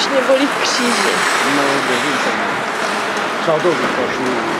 już nie boli w krzyży. No, bo więcej. Przodowi poszli. A